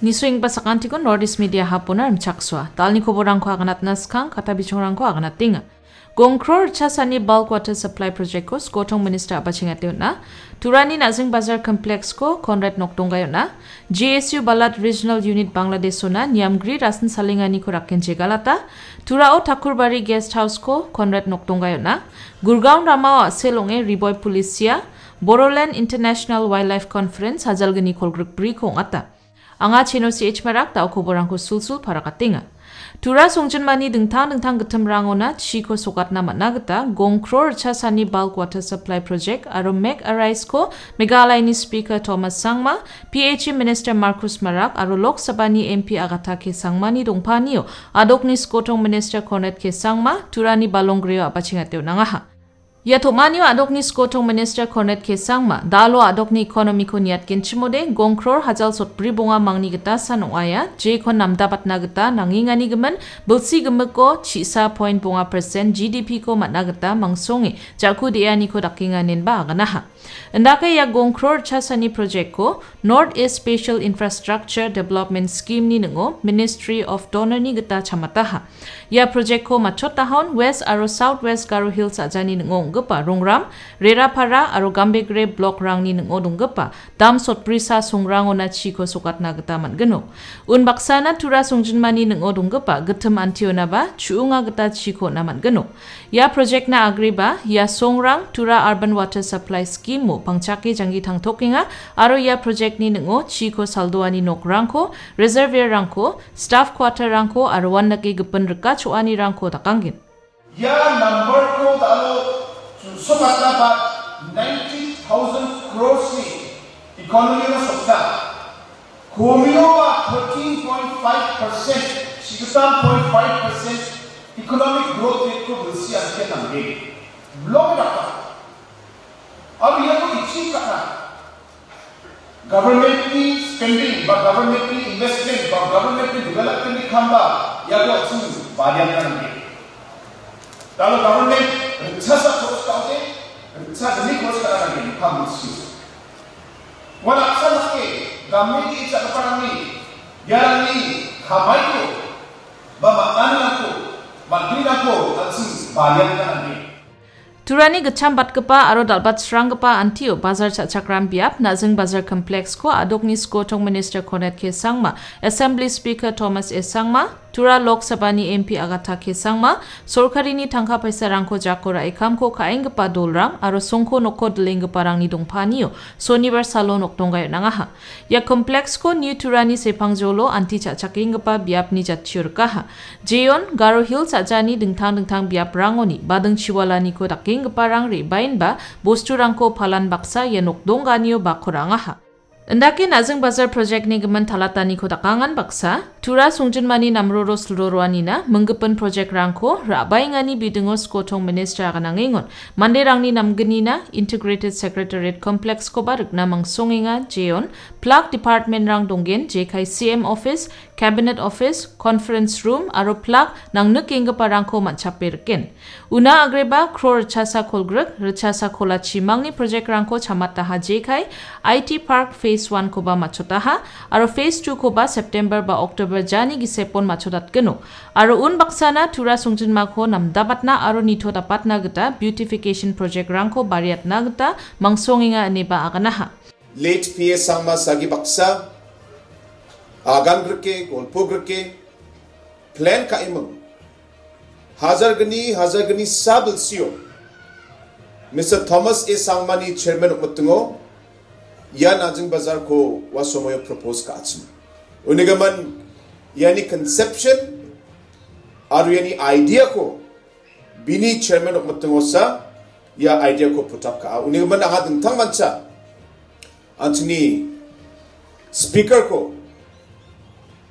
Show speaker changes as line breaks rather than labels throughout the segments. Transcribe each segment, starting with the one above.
Nisuing pasakanti ko Nordis Media hapuna mchakswa. Tal ni koborang ko aganat naskang kata bichongrang ko aganat tinga. Gongkror chasani bulk water supply project ko skotong minister abachinga na. Turani Nazing Bazar Complex ko Conrad Noktonggayo na. GSU Balat Regional Unit Bangladesh na Niamgri Rasan Salingani ko rakin jegalata. Turao Thakurbari Guest House ko Conrad Noktonggayo na. Gurgaon Ramao Selonge Riboy Policia. Boroland International Wildlife Conference hajalgani kolgruk bri 앙아 치노시 에치마락 다오코보랑코 술술 파라가띵아. 두라 송준만이 등탕 등탕 그틈랑오나 치코 소갓나 만나그다 공크로르 차사니 발크 워터 서플라이 프로젝트 아로 맥 아라이스코 메갈라이니 스피커 토마스 상마 PH 미니스터 마르쿠스 마락 아로 록사바니 MP 아가타 케 상마니 동파니오 아독니 스코통 미니스터 코넷 케 상마 두라니 발롱그리오 아바칭아테오 나가하 adok ni skotong minister Cornet ke sangma dalo adok ni economy ko niat kin chimode gongkror hajal sot pribonga mangni gita san aya je kon namda patna gita nangingani gemen bulsi gemek ko chisa point bonga persen GDP ko matna gita mangsongi jaku deani ko dakinganin ba ganaha. Ndaka ya gongkror chasani project ko North East Special Infrastructure Development Scheme ni ngo Ministry of Donor ni gita chamataha. Ya project ko machot tahon West aro South West Garo Hills ajani ngo dunggepa rongram rera para aro gambegre blok rangni ningo dunggepa dam sot prisa sungrang ona chiko sokat na getaman geno un baksana tura sungjinmani ningo dunggepa getem antiona ba chuunga geta chiko naman geno ya project na agriba ya songrang tura urban water supply scheme mo pangchaki jangi tangtokinga aro ya project ni ningo chiko saldoani nokrangko reservoir rangko staff quarter rangko aro wannaki gepen reka chuani rangko takangin.
Ya number ko उसको मतलब आप ninety thousand crore की इकोनॉमी में सकता कोमियो आप thirteen point five percent छिहत्तर point five percent economic growth rate को मिलसी आज के नाम दे ब्लॉक रखा। अब यह तो इच्छी करना गवर्नमेंट की स्पेंडिंग बा गवर्नमेंट की इन्वेस्टमेंट बा गवर्नमेंट की डेवलपमेंट खांबा, या तो अच्छी वादियाँ करेंगे तालो गवर्नमेंट रिचस ni terus kau lagi, kamu sih. Wala ni cakap orang ni, yang ni kamai tu, bapak anak tu, mandiri aku, asing bayar kan ni.
Turani gecham batgepa aro dalbat sranggepa antio bazar chakram biap nazing bazar complex ko adokni skotong minister konet ke sangma assembly speaker thomas e sangma Tura Lok Sabani MP Agatha Kesangma, Sorkari ni tangka paisa rangko jakora ekamko kaeng pa dolrang aro songko nokko dleng ni dong paniyo, Sony bar salon oktong gayo. Ya kompleks ko ni Tura ni jolo anti caca ing pa biap ni jatiyur kaha. Jeon, Garo Hill sajani dengtang dengtang biap rango ni, badeng chiwala ni ko dak ing parang rebain ba, bostu rangko palan baksa ya nokdong ganiyo bakorangaha rangko. Endaki nazing bazar project ni gemen talatani ko dakangan baksa, tura sungjinmani namroro sluroroani na menggepen project rangko rabaingani bidengo skotong minister akan angingon. Mande rangni namgeni na integrated secretariat complex ko barik na mangsonginga jeon, plug department rang donggen JKCM CM office, cabinet office, conference room aro plug nang nuking parangko manchapirken. Una agreba kro rechasa kolgrek, rechasa kola chimangni project rangko chamata ha JK, IT park phase phase one को माछताहा और phase two को September October जानी सेपन माछदातनो और उन बक्साना थुरा सूंजमा को नमदा पटना और निथोदा पटना गता ब्यूटिफिकेशन प्रोजेक्ट रंग को बारियातना गता
मंगसोंगा अनेबा आगनाहा लेट पीए सांबा सागी बक्सा आगंग्र के गोलपोग्र के प्लान का इमं हजारगनी हजारगनी सब सीओ मिस्टर थॉमस ए सांगमानी चेयरमैन उपतुंगो या नाजिंग बाज़ार को वा सोमयो प्रपोज का आचम उनिगमन यानी कंसेप्शन और यानी आइडिया को बिनी चेयरमैन ऑफ़ मतंगोसा या आइडिया को पुटअप का उनिगमन आहा दंथंग मंचा अंचनी स्पीकर को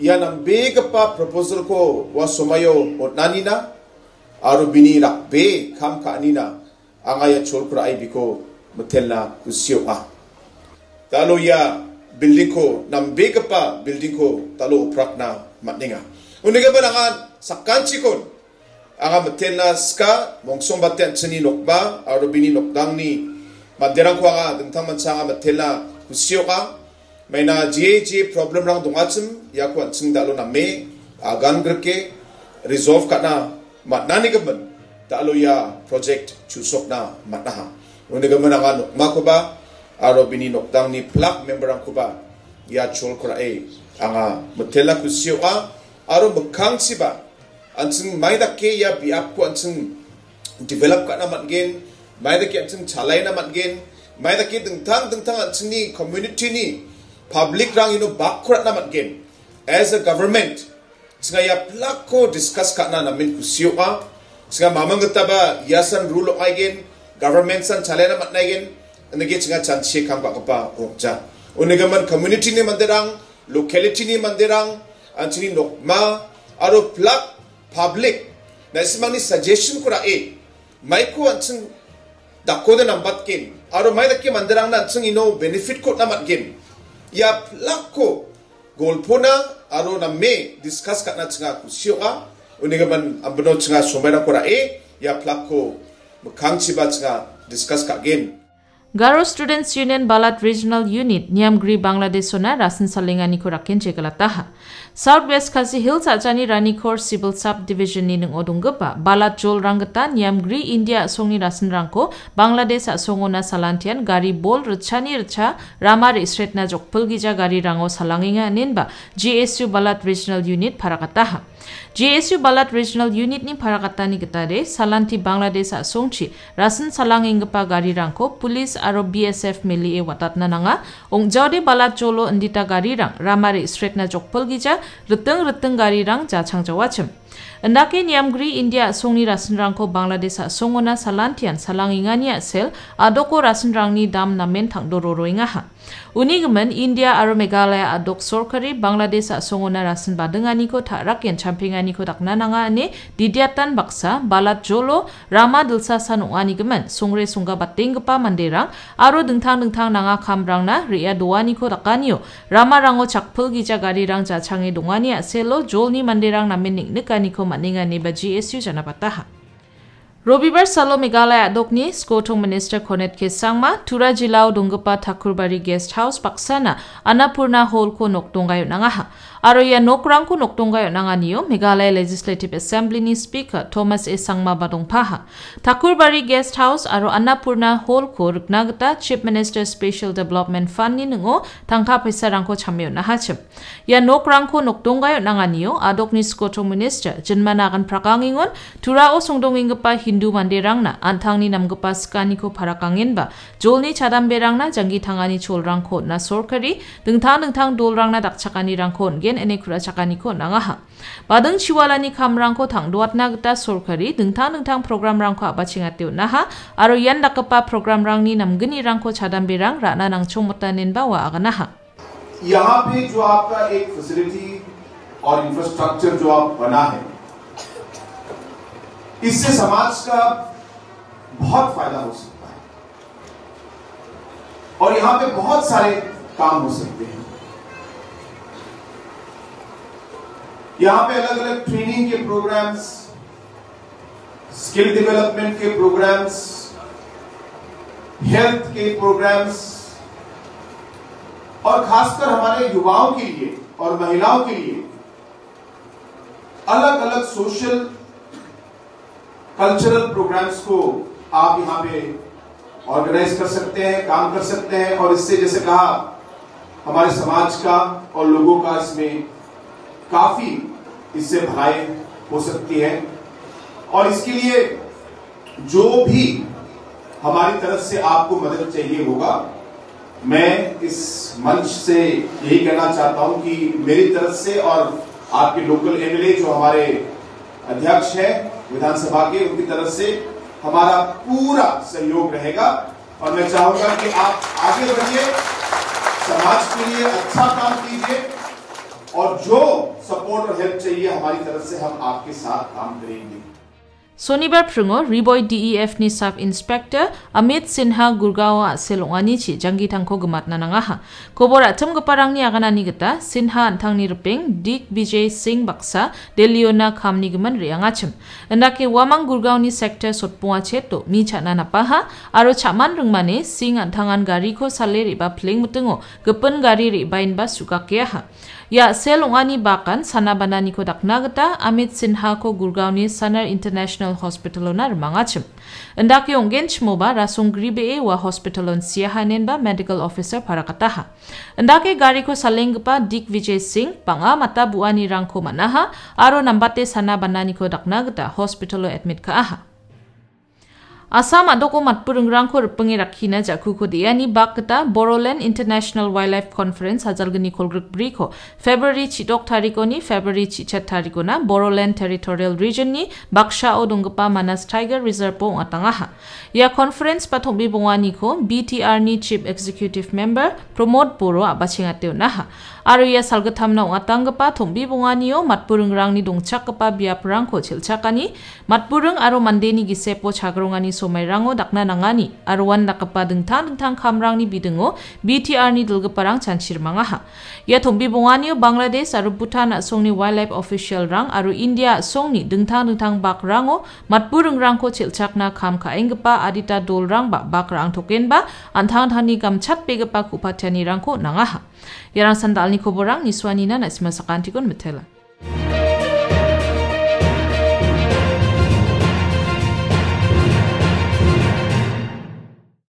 या नंबेग पा प्रपोजल को वा सोमयो ओटनानी ना और बिनी रख बे खाम का अनीना आंगा या आई बिको मथेलना कुसियो आ talo ya building ko nam bega pa building ko talo prakna matninga. Uniga ba nangan sakanchi kon. Anga matena ska mongsong baten chini nokba aro bini nokdang ni. Maderang ko anga dentang mansanga matela kusio ka. Maina je je problem rang dongachim ya ko chung dalo na me agan gerke resolve kana mat nani gaban dalo ya project chusok na mat na ha. Uni gaban ang ano makuba aro bini nokdang ni plak member ang kuba. Ya e. Anga mutela kusyo a aro mukang siba. Anching maida ke ya biap ko anching develop kana mat gen. Maida ke anching chalai na mat gen. Maida ke dengtang dengtang anching ni community ni public rang you know bakkurat na mat gen. As a government singa ya plak ko discuss kana na min kusyo a. Singa mamang ba yasan rule gen. Government san chalai na mat na gen nage chinga chan che kam ba pa rokja onega man community ni manderang locality ni manderang anchini nokma aro plak public na simang suggestion kura e maiko anching dako de nambat kin aro mai dakke manderang na anching ino benefit ko namat gen ya plak ko golpona aro na me discuss ka na chinga kusyo a onega man ambno chinga somera kura e ya plak ko mukang chiba chinga discuss ka gen
Garo Students Union Balat Regional Unit Niamgri Bangladesh sona rasin salingani ko raken jegalataha. Southwest Khasi Hills achani Ranikor Civil Subdivision ni nung odunggapa Balat Jol ranggata Niamgri India songni rasin rangko Bangladesh songona salantian gari bol rchani rcha Ramar Isretna jokpul gija gari rango salanginga ninba GSU Balat Regional Unit parakataha. JSU Balat Regional Unit ni parakatani getare salanti Bangladesh a songchi rasan salang ingpa gari rangko police aro BSF mili e watatna nanga ongjaude balat jolo andita gari rang ramari stretna jokpol gija ruteng ruteng gari rang jachang jawachim Andake Niamgri India songni rasinrangko Bangladesh songona salantian salangingania sel adoko rasinrangni dam namen thangdororo ha. Uni gemen India aro Meghalaya adok sorkari Bangladesh songona rasin badengani ko rakyan champingani ko dakna nanga ane didiatan baksa balat jolo rama dilsa sanungani gemen songre sungga batinggepa manderang aro dengtang dengtang nanga kamrangna ria doani ko dakanio rama rango chakpul gija gari rang jachangi dongani selo jolni manderang namen niknikani ko maningan ni ba GSU jana pataha. রবিবার সালো মেঘালয় আদকনি স্কোথং মিনিস্টার খনেট কে সাংমা তুরা জিলাও দুঙ্গপা ঠাকুরবাড়ি guest house পাকসানা আনাপূর্ণা হোলকো নকটঙ্গায় নাঙাহা Aro ya nokrangku noktonggayo nanganiyo Meghalaya Legislative Assembly ni Speaker Thomas E. Sangma Badongpaha. Thakurbari Guest House aro Annapurna Hall ko ruknagata Chief Minister Special Development Fund ni ngo tangka paisa rangko chamyo nahachim. Ya nokrangku noktonggayo nanganiyo adok ni Skotong Minister jenmanakan prakangingon tura o songdonginggepa Hindu mandirangna antang ni namgepa skaniko parakangin ba jolni chadamberangna jangi tangani cholrangko na sorkari dengtang dengtang dolrangna dakchakani rangko gen ene kura chakani ko nangaha. Badang chiwalani kamrangko thang duatna gita sorkari dengtang dengtang program rangko abachingateu naha aro yan dakapa program rangni namgini rangko chadambe rang rana nang chongmotanin bawa aganaha.
यहाँ पे जो आपका एक फैसिलिटी और इंफ्रास्ट्रक्चर जो आप बना है इससे समाज का बहुत फ़ायदा हो सकता है। और यहाँ पे बहुत सारे काम हो सकते हैं। यहाँ पे अलग अलग ट्रेनिंग के प्रोग्राम्स स्किल डेवलपमेंट के प्रोग्राम्स हेल्थ के प्रोग्राम्स और खासकर हमारे युवाओं के लिए और महिलाओं के लिए अलग अलग सोशल कल्चरल प्रोग्राम्स को आप यहाँ पे ऑर्गेनाइज कर सकते हैं, काम कर सकते हैं और इससे जैसे कहा, हमारे समाज का और लोगों का इसमें काफ़ी इससे भलाई हो सकती है। और इसके लिए जो भी हमारी तरफ़ से आपको मदद चाहिए होगा, मैं इस मंच से यही कहना चाहता हूँ कि मेरी तरफ़ से और आपके लोकल एमएलए जो हमारे अध्यक्ष हैं विधानसभा के उनकी तरफ़ से हमारा पूरा सहयोग रहेगा। और मैं चाहूँगा कि आप आगे बढ़िए, समाज के लिए अच्छा काम कीजिए, और जो सपोर्ट और हेल्प चाहिए हमारी तरफ़ से हम आपके साथ काम करेंगे।
শনিবার ফ্রুঙ রিবয় ডি ই এফ নি সাব ইন্সপেক্টর অমিত সিনহা গুরগাঁও আসেল ওয়ানি চি জঙ্গি থাকো গমাত নানা খবর আচম গপারং আগানি গতা সিনহা আনথং রুপিং ডিগ বিজয় সিং বাকসা দিল্লিওনা খামনি গমন রিয়াং আছম এনাকে ওয়ামাং গুরগাঁও নি সেক্টর সোটপোয়াছে তো মি ছাড়া নাপাহা আর ছামান রুমানে সিং আনথাঙান গাড়ি খো সালে রেবা ফ্লিং মতো গপন গাড়ি রেবাইন বা সুকাকে या Selongani बाकान Sanabanani ko dakna gita Amit Sinha ko Gurgaon ni Sanar International Hospital na rmangachim. Andak yung genç mo ba rasong gribe e wa hospital on siyahanin ba medical officer para kataha. Andak e gari ko saling pa Dick Vijay Singh panga mata buani rangko. Assam adoko matpurungrang ko rupangi rakhina jaku ko dia ni bakta Boroland International Wildlife Conference hajalgani kolgrukbri ko February chidok tariko ni February chichat tariko na Boroland Territorial Region ni Baksha odungpa Manas Tiger Reserve po atangaha. Ya conference pathobi bongani ko BTR ni Chief Executive Member Pramod Boro abachingateu naha. Aru ya salgatamna atangpa thombi bonganiyo matpurungrang ni dongchakpa biaprang ko chilchakani matpurung aro mandeni gisepo chagrongani somairango dakna nangani arwan nakapa dengtang dengtang kamrang ni BTR ni dilgeparang chanchir mangaha. Ya tombi bongani Bangladesh aru Bhutan song ni wildlife official rang aru India song ni dengtang dengtang bak rango matpurung rangko chilchakna kam ka adita dol rang ba bak rang token ba antang thani gam chat pegepa kupatyani rangko nangaha. Yarang sandal ni koborang ni swanina na isma sakantikon metela.